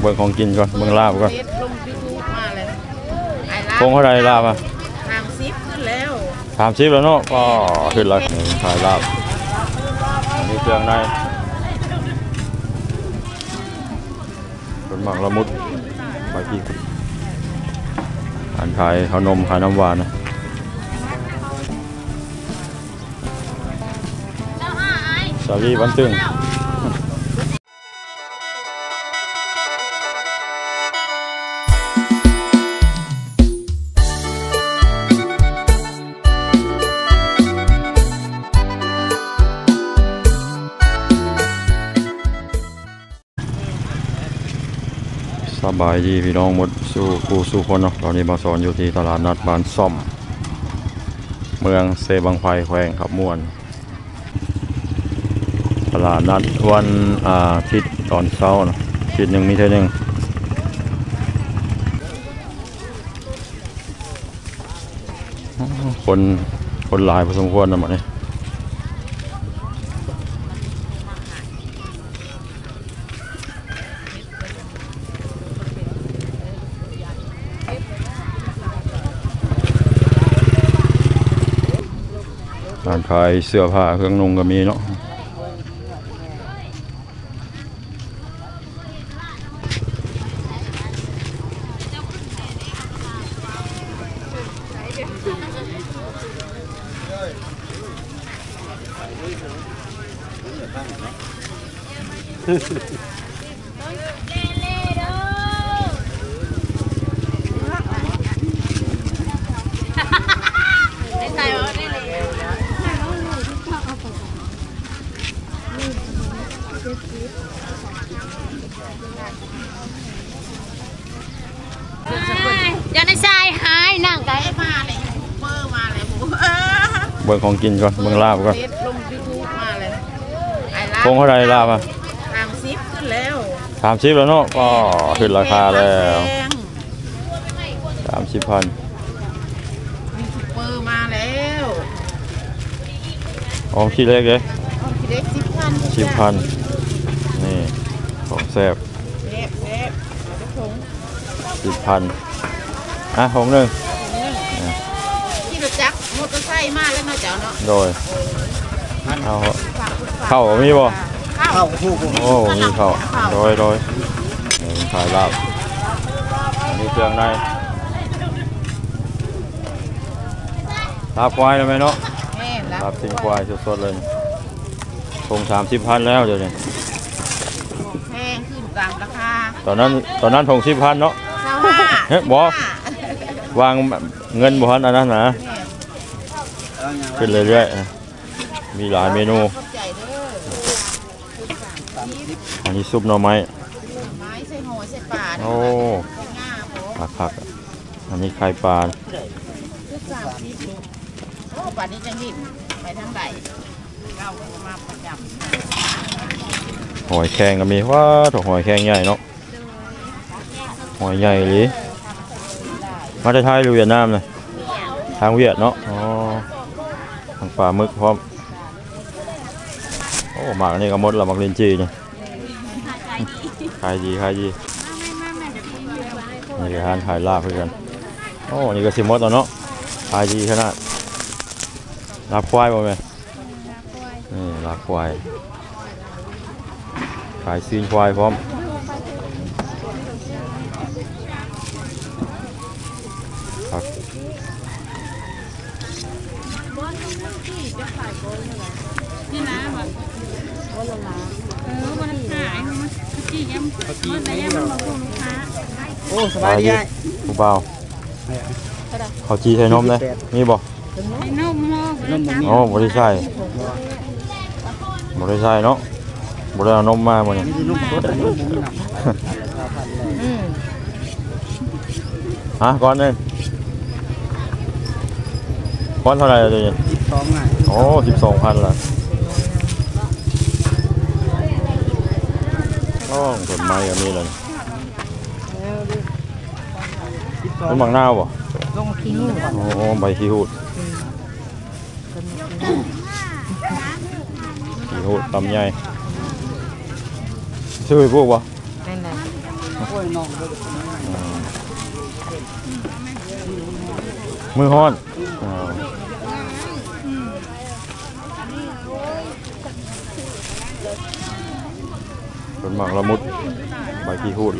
เบิ่งของกินก่อนเบิ่งลาบก่อนเฟซลงยูทูบมาเลยไอ้ลาคงเท่าไรลาบอะทางซิปขึ้นแล้วสามสิบแล้วเนาะก็ขึ้นแล้วขายลาบอันนี้เครื่องในเป็นหมักละมุดไปที่อันขายขนมขายน้ำหวานนะสาลีบันตึง บายดีพี่น้องหมดสู่ครูสู่คนเนาะตอนนี้มาสอนอยู่ที่ตลาดนัดบ้านซ่อม เมืองเซบังไฟแขวงขับม่วน ตลาดนัดวันอาทิตย์ตอนเช้าเนาะอาทิตย์หนึ่งมีเท่านึงคนคนหลายพอสมควรนะหมดเนี่ร้ ขายเสื้อผ้าเครื่องนุ่งก็มีเนาะจะในทรายหายนั่งไกล มาเลยเบอร์มาเลยหมูเออ เบิ่งของกินก่อนเบิ่งลาบก่อนเฟซลงยูทูบมาเลยไอ้ลาคงเท่าไรลาบอะทางซิปขึ้นแล้วสามสิบแล้วเนาะก็ขึ้นราคาแล้วแพงสามสิบพันยูทูบเบอร์มาแล้วอ๋อขี้เล็กเลยเอาทีเล็กสิบพันสิบพันนี่ของแซ่บเซฟเซฟเอาทุกถุงสิบพันอะของหนึ่ง ที่เราจักมอเตอร์ไซค์มา แล้วเนาะเจ้าเนาะโดยเอาฝากคุณฝกเข้าบ่มีบ่เข้าโอ้มีเข้าโดยโดยเดี๋ยวขายลาบอันนี้เครื่องในลาบควายเลยไหมเนาะแม่นลาบสิงควายสดๆเลยคงสามสิบพันแล้วเดี๋ยวนี้แพงขึ้นตามราคาตอนนั้นตอนนั้นทงสิบพันเนาะเท่าห้าเฮ้ยบอกวางเงินบ่ทันอันนั้นนะแม่น ขึ้นเรื่อยๆนะมีหลายเมนูเข้าใจเด้ออันนี้ซุปหน่อไม้ไม้ใส่หัวใส่ปลาโอ้ใส่ง่าโบผักผักอันนี้ไข่ปลาทุกสามสิบโอ้ป่านนี้จังหินไปทางใดเรามาประจหอยแครงก็มีว้าถูกหอยแครงใหญ่เนาะหอยใหญ่เลยมาได้ไทยหรือเวียดนามเลยทางเวียดเนาะอ๋อทาง ปลาหมึกพร้อม โอ้หมากนี่ก็หมดละหมากลินจีนี่ขายดีขายดีนี่ก็ทานขายลาบเพื่อกันโอ้นี่ก็สิมดแล้วเนาะขายดีขนาดลาบควายบ่แม่นี่ลาบควายขายซีนควายพร้อมครั นี่นะแบบเออวันขายมันกี่ยำมันแต่ยำมันมาพูดลูกค้าโอ้สบายดีไอ้ผู้เบาเขาจีใส่นมเลยมีบ่ไอ้นมโม่บริจาคโอ้บริใส่บริใส่เนาะบริเอานมมาบ่เนี่ยมีลูกรถอันนี้มุ้งนฮะก้อนหนึงก้อนเท่าไหร่อะเดี๋ยวนี้ำสิบส องไงโอ้สิบสองพันละโอ้ผลไม้ก็มีเลยสิบสองเป็นหมังนาบ่ลงขี้หูโอ้ใบขี้หูดขี้หูดตำใหญ่ชื่อพวกบ่นั่นแหละมือฮ้อนอ่า เป็นหมากละมุดใบกีหูด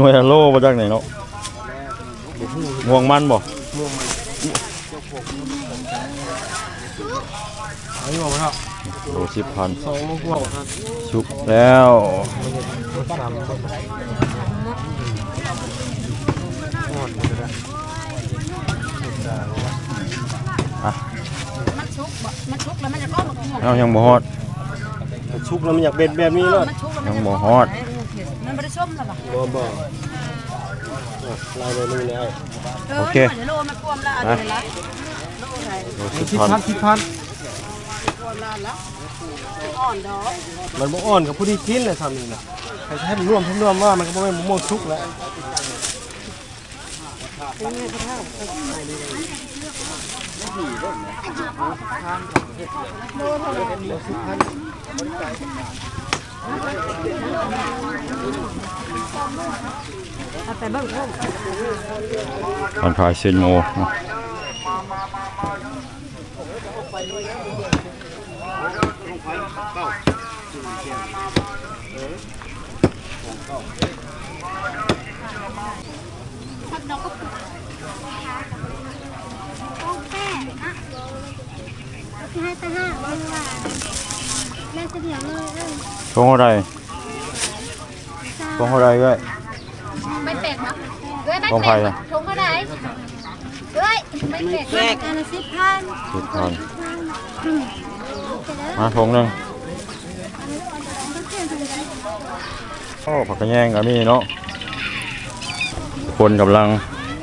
น่วยละโลมาจากไหนเนาะม่วงมันบ่เอาอยู่บ่ครับโลสิบพันสองโลกว่าครับชุบแล้วสามคนอ่อนเลยนะมันชุกบ่ชุกแล้วมันจะก็บักม่วงเอายังบ่ฮอดชุกแล้วมันอยากเป็นแบบนี้เลยยังบ่ฮอด มันบ่ได้ส้มแล้วบ่บ่บ่ลายเลยนี่เลยโอเคเดี๋ยวโลมันกวมแล้วเอาเดี๋ยวละโลสิบสิบพันพันสิบพันอ่อนดอกมันบ่อ่อนกับผู้ที่กินเลยทำนี่นะใครจะให้มันร่วมทั้งร่วมว่ามันก็บ่แม่นมะม่วงชุกแล้วเอาไปเบิ่งพุ่งพันขายเซนโมนะต้องแป้อะที่ให้ตาห้าวันว่าแม่จะเดี๋ยวเลยเอ อทงอะไรทงอะไรด้วยไม่เป็ดเนาะเอ้ยไม่ของใครเป็ดอะถุงเท่าไหร่เอ้ยไม่เป็ดแรกอันละสิบพันสิบพันอืมมาทงหนึ่งโอ้ผักกระแยงก็มีเนาะคนกำลัง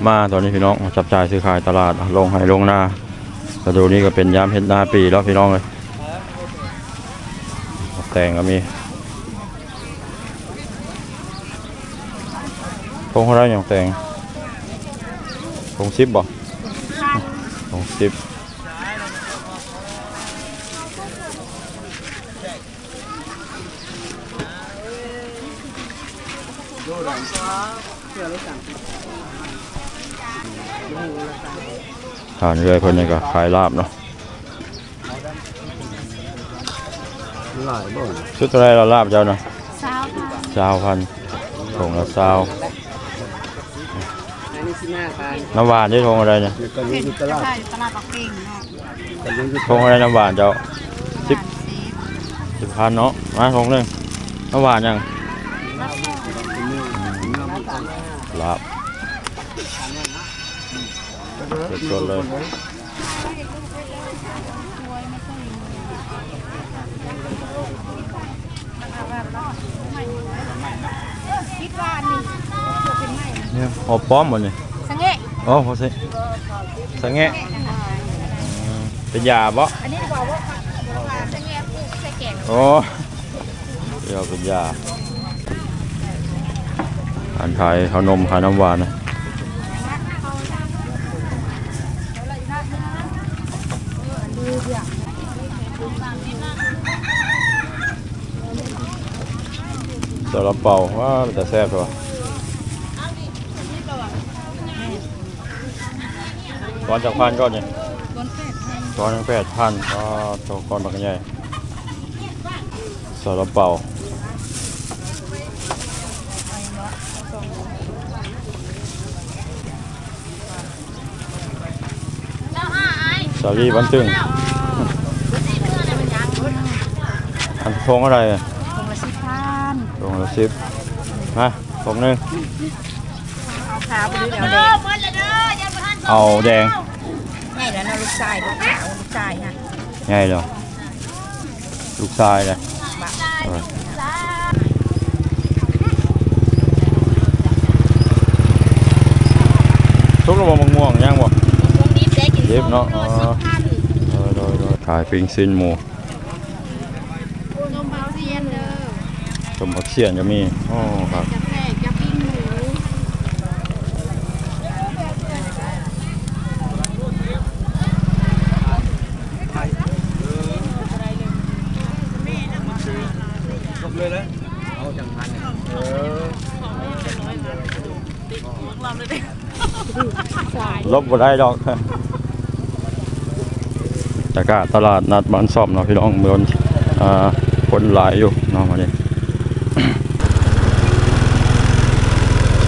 มาตอนนี้พี่น้องมาจับจ่ายซื้อขายตลาดลงให้ลงหน้าแต่ดูนี่ก็เป็นยามเฮ็ดหน้าปีแล้วพี่น้องเลยแต่งก็มี ทงอะไรอย่างแต่งทงซิบบ่ทงซิบทานเรื่อ ยเพิ่นนี่ก็ขายลาบเนาะหลายบ่ชุดเท่าไรเราลาบเจ้านะสาวค่ะสาวพันถงละสาวอันนี้สิมาทานน้ำหวานได้ทงอะไรเนี่ยอยู่กันอยู่ตลาดใช่ตลาดปักกิ่งเนาะกันอยู่ทงอะไรน้ำหวานเจ้าสิบสิบพันเนาะมาทงหนึ่งน้ำหวานยังลาบสดๆเลยคิดว่านี่เนี่ยหอบป้อมหมดนี่สังเกต โอ้โหสิสังเงะอืมเป็นยาบ่อันนี้บอกว่าว่าสังเกตปลูกใส่แกงโอ้เดี๋ยวเป็นยาอันขายขนมขายน้ำหวานนะซาลาเปาว่ามันจะแซ่บตัว ก้อนจากพันก้อนเนี่ยต้นเป็ดก้อนหนึ่งแปดพันก็ตัวก้อนบักใหญ่ซาลาเปาแล้วห้าไอ้สาลีบันตึงอันทงอะไรอะถุงละสิบพันทงละสิบมาทงหนึ่งเอาขาวไปด้วยเด้เดี๋ยวอเด็กหมด เลยเด้ออย่าบ่ทันเอาแดงใหญ่แล้วนะลูกชายลูกสาวลูกชายฮะไงเหรอลูกชายเลยเอาไปเย็บเนาะอ๋อโดยโดยโดยขายปิ้งซินหมูนมเบาเทียนเด้อสมบัติเสียนจะมีอ๋อครับ จะแพกจะปิ้งหมู จบเลยนะเอาจังพันเออ ล บบ่ได้ดอกแต่ก็ตลาดนัดบ้านซ่อมเนาะพี่น้องเมืองอ่าคนหลายอยู่เนาะมานี่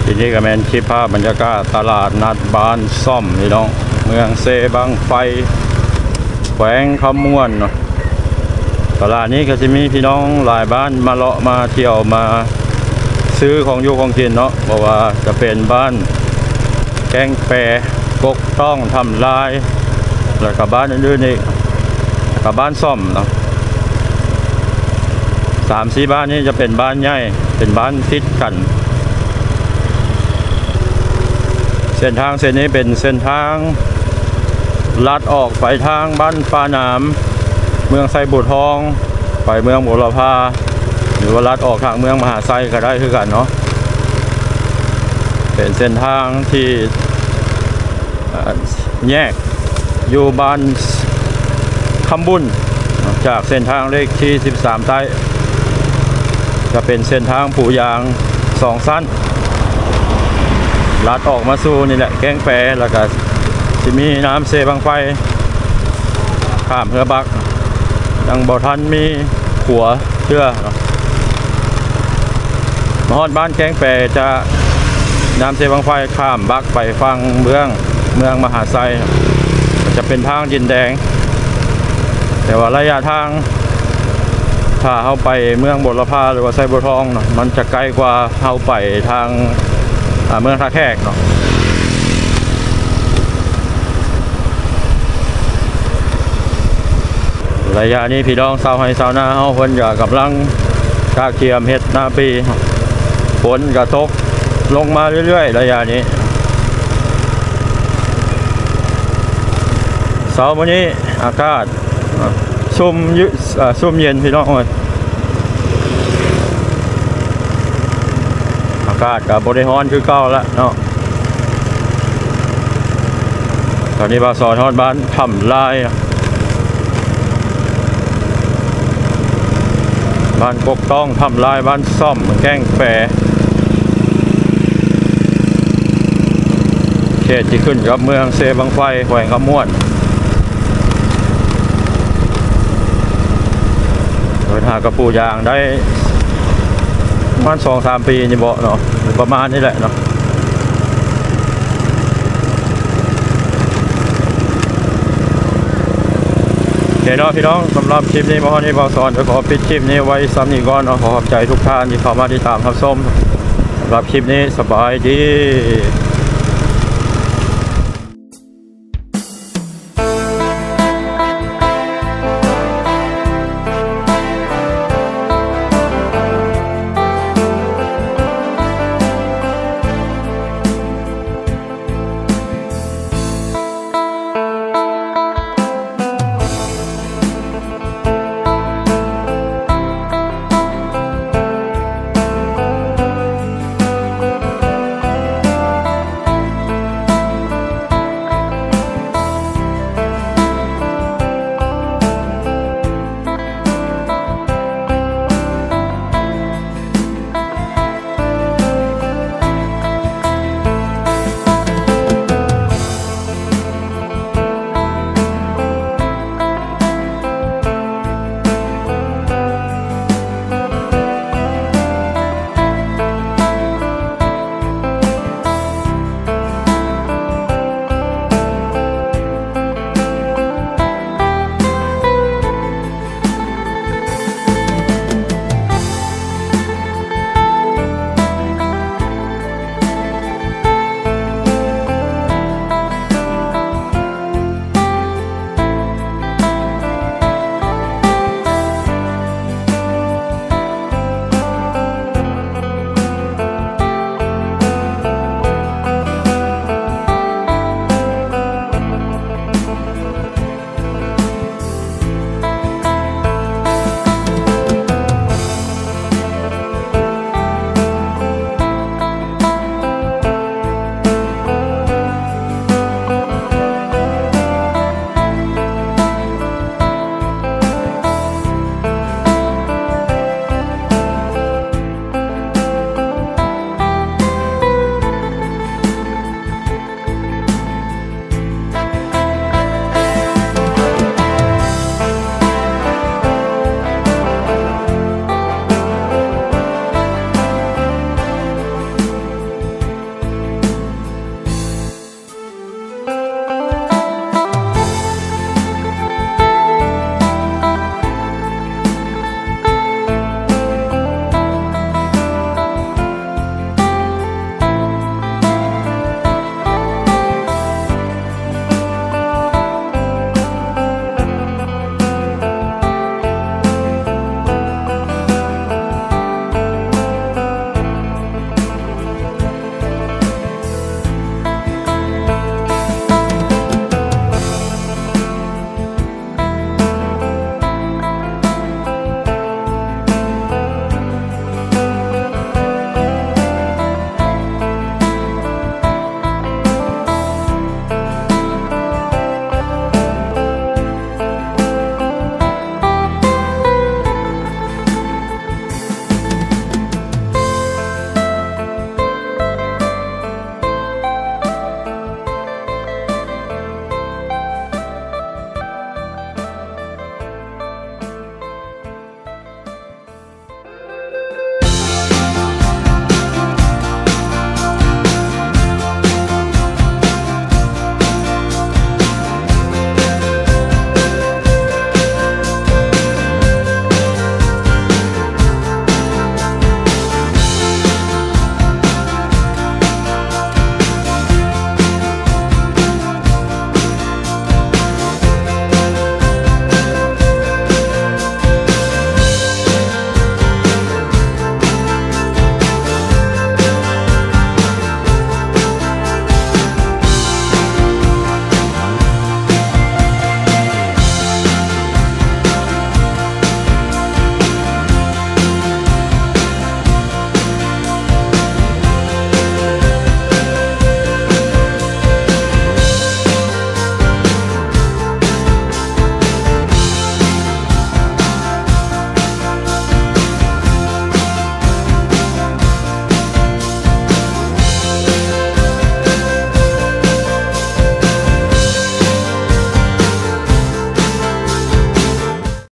ทีนี้ก็แมนคลิปภาพบรรยากาศตลาดนัดบ้านซ่อมพี่น้อง เมืองเซบังไฟแขวงขมวนเนาะตลาดนี้ก็จะมีพี่น้องหลายบ้านมาเลาะมาเที่ยวมาซื้อของอยู่ของกินเนาะเพราะว่าจะเป็นบ้านแกงแปร กกต้องทำลาย แล้วก็บ้านอื่นๆอีกแล้วก็บ้านซ่อมเนาะสามสี่บ้านนี้จะเป็นบ้านใหญ่ เป็นบ้านติดกัน เส้นทางเส้นนี้เป็นเส้นทางลัดออกไปทางบ้านปาหนาม เมืองไซบุตรทอง ไปเมืองบุรพาหรือว่าลัดออกทางเมืองมหาไซก็ได้คือกันเนาะเป็นเส้นทางที่ แยกอยู่บ้านคำบุญจากเส้นทางเลขที่ 13 ใต้ จะเป็นเส้นทางผูยางสองสั้นลัดออกมาสู่นี่แหละแกงแปรแล้วก็จะมีน้ำเซบังไฟข้ามเฮือบักยังบ่ทันมีขัวเชื่อมอดบ้านแกงแปรจะน้ำเซบังไฟข้ามบักไปฟังเมือง เมืองมหาไซจะเป็นทางดินแดง แต่ว่าระยะทาง ถ้าเข้าไปเมืองบทละพาหรือว่าไซบัวทองเนาะมันจะไกลกว่าเข้าไปทางเมืองท่าแขกเนาะระยะนี้พี่น้องชาวไฮชาวนาเฮาเพิ่นก็กำลังกาเกียมเฮ็ดหน้าปีฝนก็ตกลงมาเรื่อยๆ ระยะนี้ สาวันนี้อากาศซุ่มยุอ่าซุ่มเย็นพี่น้องเอ้ยอากาศกับบริฮอนคือเก่าแล้วเนาะตอนนี้บาสอนฮอดบ้านทำลายบ้านกกต้องทำลายบ้านซ่อมแกล้งแปรเขตที่ขึ้นกับเมืองเซบังไฟแขวงขมวนโดย หากระปูยางได้ประมาณสองสามปีนี่บ่เนาะหรือประมาณนี้แหละเนาะโอเคเนาะพี่น้องสำหรับคลิปนี้มาฮอนี้บอสอนจะขอปิดคลิปนี้ไว้ซ้ำนี้ก่อนเนาะขอขอบใจทุกท่านที่เข้ามาติดตามรับชมสำหรับคลิปนี้สบายดี